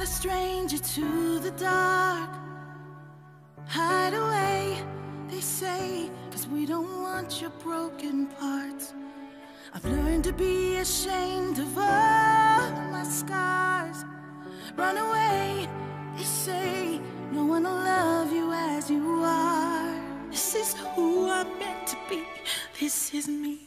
not a stranger to the dark. Hide away, they say Cause we don't want your broken parts. I've learned to be ashamed of all my scars. Run away, they say No one will love you as you are. This is who I'm meant to be. This is me.